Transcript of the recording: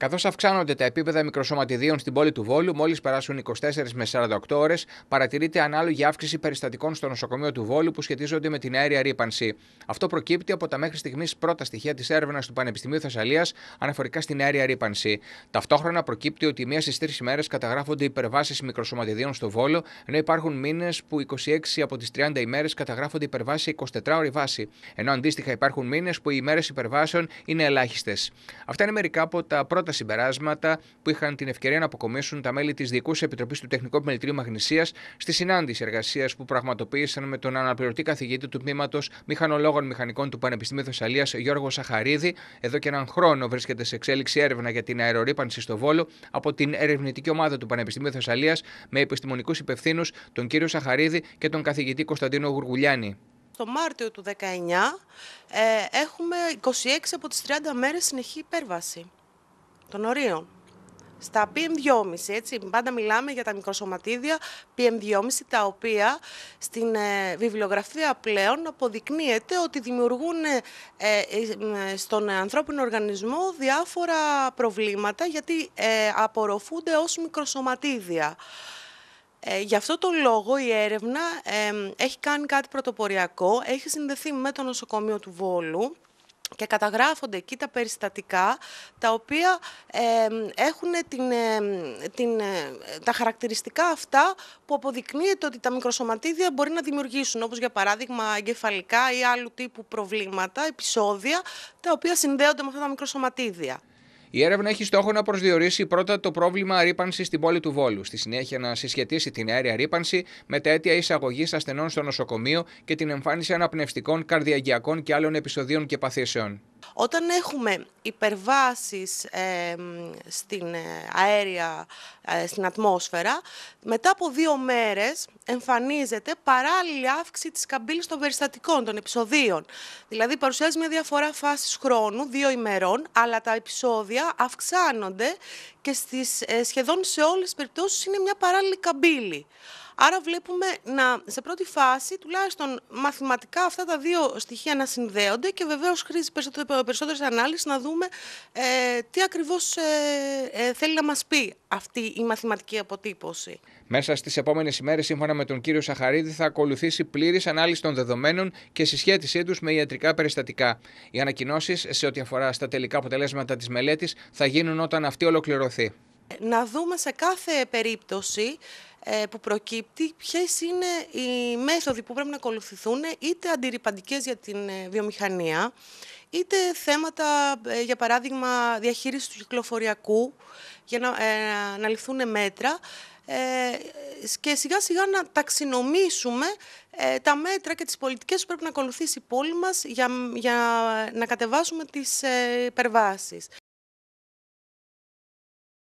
Καθώς αυξάνονται τα επίπεδα μικροσωματιδίων στην πόλη του Βόλου, μόλις περάσουν 24 με 48 ώρες, παρατηρείται ανάλογη αύξηση περιστατικών στο νοσοκομείο του Βόλου που σχετίζονται με την αέρια ρήπανση. Αυτό προκύπτει από τα μέχρι στιγμής πρώτα στοιχεία της έρευνας του Πανεπιστημίου Θεσσαλίας αναφορικά στην αέρια ρήπανση. Ταυτόχρονα προκύπτει ότι μία στις τρεις ημέρες καταγράφονται υπερβάσεις μικροσωματιδίων στο Βόλο, ενώ υπάρχουν μήνες που 26 από τις 30 ημέρες καταγράφονται υπερβάσεις 24 ώρη βάση. Ενώ αντίστοιχα υπάρχουν μήνες που οι ημέρες υπερβάσεων είναι ελάχιστες. Αυτά είναι μερικά από τα πρώτα τα συμπεράσματα που είχαν την ευκαιρία να αποκομίσουν τα μέλη της Δικού Επιτροπής του Τεχνικού Επιμελητηρίου Μαγνησίας στη συνάντηση εργασίας που πραγματοποίησαν με τον αναπληρωτή καθηγητή του τμήματος Μηχανολόγων Μηχανικών του Πανεπιστημίου Θεσσαλίας Γιώργο Σαχαρίδη. Εδώ και έναν χρόνο βρίσκεται σε εξέλιξη έρευνα για την αερορύπανση στο Βόλο από την ερευνητική ομάδα του Πανεπιστημίου Θεσσαλίας με επιστημονικούς υπευθύνους τον κύριο Σαχαρίδη και τον καθηγητή Κωνσταντίνο Γουργουλιάνη. Το Μάρτιο του 19 ε, έχουμε 26 από τις 30 μέρες συνεχή υπέρβαση των ορίων. Στα PM2,5, έτσι, πάντα μιλάμε για τα μικροσωματίδια PM2,5, τα οποία στην ε, βιβλιογραφία πλέον αποδεικνύεται ότι δημιουργούν ε, ε, στον ανθρώπινο οργανισμό διάφορα προβλήματα, γιατί απορροφούνται ως μικροσωματίδια. Ε, γι' αυτό το λόγο η έρευνα έχει κάνει κάτι πρωτοποριακό, έχει συνδεθεί με το νοσοκομείο του Βόλου, και καταγράφονται εκεί τα περιστατικά τα οποία έχουν την, την, ε, τα χαρακτηριστικά αυτά που αποδεικνύεται ότι τα μικροσωματίδια μπορεί να δημιουργήσουν, όπως για παράδειγμα εγκεφαλικά ή άλλου τύπου προβλήματα, επεισόδια, τα οποία συνδέονται με αυτά τα μικροσωματίδια. Η έρευνα έχει στόχο να προσδιορίσει πρώτα το πρόβλημα ρήπανσης στην πόλη του Βόλου, στη συνέχεια να συσχετίσει την αέρια ρήπανση με τα αίτια εισαγωγής ασθενών στο νοσοκομείο και την εμφάνιση αναπνευστικών, καρδιαγιακών και άλλων επεισοδίων και παθήσεων. Όταν έχουμε υπερβάσεις στην ε, αέρια, ε, στην ατμόσφαιρα, μετά από δύο μέρες εμφανίζεται παράλληλη αύξηση της καμπύλης των περιστατικών, των επεισοδίων. Δηλαδή παρουσιάζει μια διαφορά φάσης χρόνου, δύο ημερών, αλλά τα επεισόδια αυξάνονται και στις, ε, σχεδόν σε όλες τις περιπτώσεις είναι μια παράλληλη καμπύλη. Άρα βλέπουμε να, σε πρώτη φάση τουλάχιστον μαθηματικά αυτά τα δύο στοιχεία να συνδέονται και βεβαίως χρήζει περισσότερες ανάλυσης να δούμε ε, τι ακριβώς ε, ε, θέλει να μας πει αυτή η μαθηματική αποτύπωση. Μέσα στις επόμενες ημέρες, σύμφωνα με τον κύριο Σαχαρίδη, θα ακολουθήσει πλήρης ανάλυση των δεδομένων και συσχέτισή τους με ιατρικά περιστατικά. Οι ανακοινώσεις σε ό,τι αφορά στα τελικά αποτελέσματα της μελέτης θα γίνουν όταν αυτή ολοκληρωθεί. Να δούμε σε κάθε περίπτωση ε, που προκύπτει ποιες είναι οι μέθοδοι που πρέπει να ακολουθηθούν είτε αντιρρυπαντικές για την ε, βιομηχανία είτε θέματα, ε, για παράδειγμα, διαχείρισης του κυκλοφοριακού για να, να ληφθούν μέτρα και σιγά σιγά να ταξινομήσουμε τα μέτρα και τις πολιτικές που πρέπει να ακολουθήσει η πόλη μας για, για να κατεβάσουμε τις υπερβάσεις.